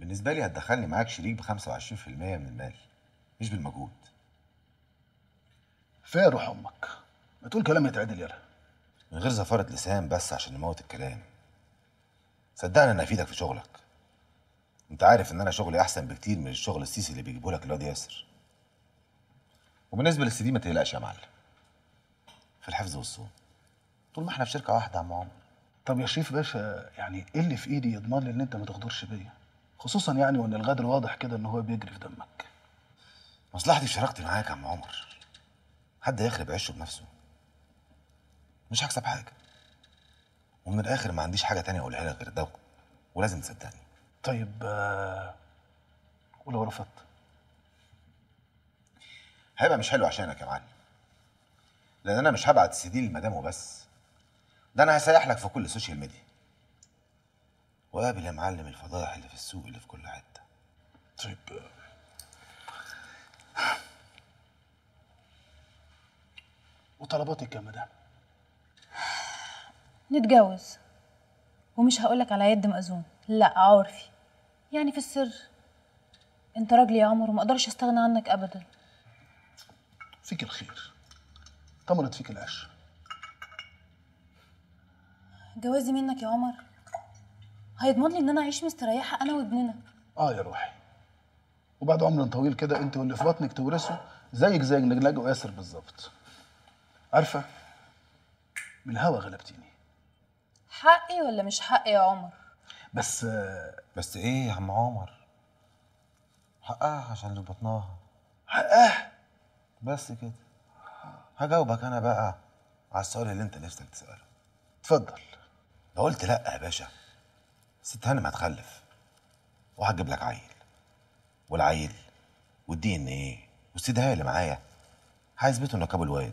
بالنسبة لي هتدخلني معاك شريك ب 25% من المال مش بالمجهود. فيا روح أمك. ما تقول كلام يتعدل يلا. من غير زفارة لسان بس عشان نموت الكلام. صدقني أنا افيدك في شغلك. أنت عارف إن أنا شغلي أحسن بكتير من الشغل السيسي اللي بيجيبه لك الواد ياسر. وبالنسبة للسي دي ما تقلقش يا معلم. في الحفظ والصون. طول ما إحنا في شركة واحدة يا عم عمر طب يا شريف باشا يعني إيه اللي في إيدي يضمن لي إن أنت ما تغدرش بيا؟ خصوصا يعني وإن الغدر واضح كده إن هو بيجري في دمك. مصلحتي في شراكتي معاك يا عم عمر. حد يخرب عشه بنفسه. مش هكسب حاجة. ومن الآخر ما عنديش حاجة تانية أقولها لك غير ده ولازم تصدقني. طيب آه، ولو رفضت هيبقى مش حلو عشانك يا معلم. لأن أنا مش هبعت السي دي للمدام وبس. ده أنا هسيح لك في كل ال social media. وقابل يا معلم الفضايح اللي في السوق اللي في كل حتة. طيب. وطلباتك يا مدام؟ نتجوز. ومش هقولك على يد مأذون. لا عرفي يعني في السر. انت راجل يا عمر وما أقدرش استغنى عنك ابدا. فيك الخير. طمرت فيك العش جوازي منك يا عمر هيضمن لي إن أنا أعيش مستريحة أنا وابننا. آه يا روحي. وبعد عمر طويل كده أنت واللي في بطنك تورثه زيك زي نجلاج وياسر بالظبط. عارفة؟ من الهوا غلبتيني. حقي ولا مش حقي يا عمر؟ بس بس إيه يا عم عمر؟ حقها عشان اللي في بطنها حقها؟ بس كده. هجاوبك أنا بقى على السؤال اللي أنت نفسك تسأله. اتفضل. لو قلت لأ يا باشا. ست هانم هتخلف. وهتجيب لك عيل. والعيل والدي ان إيه؟ والسيدها اللي معايا. هيثبتوا انك ابو الواد.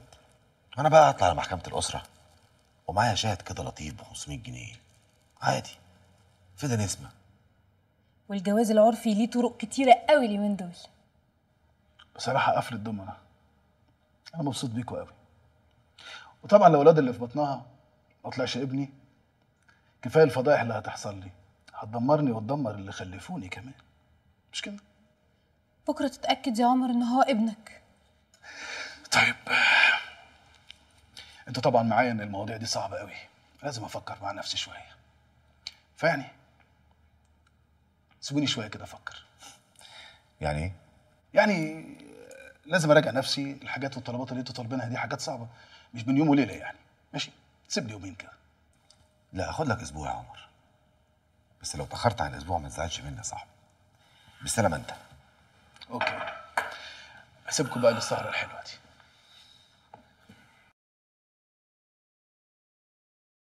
أنا بقى اطلع على محكمه الأسرة ومعايا شاهد كده لطيف ب 500 جنيه. عادي. فدا نسمة. والجواز العرفي ليه طرق كتيرة قوي اليومين دول. بصراحة قفل الدمنه أنا مبسوط بيكوا قوي. وطبعا الأولاد اللي في بطنها ما طلعش ابني. كفاية الفضايح اللي هتحصل لي. هتدمرني وتدمر اللي خلفوني كمان. مش كده؟ بكرة تتأكد يا عمر إن هو ابنك. طيب. انت طبعا معايا إن المواضيع دي صعبة قوي. لازم أفكر مع نفسي شوية. فيعني سيبوني شوية كده أفكر. يعني إيه؟ يعني لازم أراجع نفسي. الحاجات والطلبات اللي أنتوا طالبينها دي حاجات صعبة. مش بين يوم وليلة يعني. ماشي. سيب لي يومين كده. لا خد لك أسبوع يا عمر. بس لو تاخرت عن أسبوع ما تزعلش مني يا صاحبي. بالسلامة أنت. أوكي. أسيبكم بقى بالسهره الحلوة دي.